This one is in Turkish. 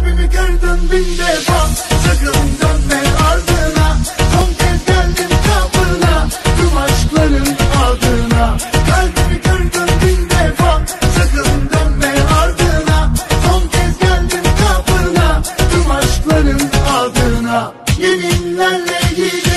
Kalbimi kırdın bin defa. Sakın dönme ardına. Son kez geldim kapına. Tüm aşkların adına Kalbimi kırdın bin defa. Sakın dönme ardına. Son kez geldim kapına. Tüm aşkların adına Yeminlerle gidiyorum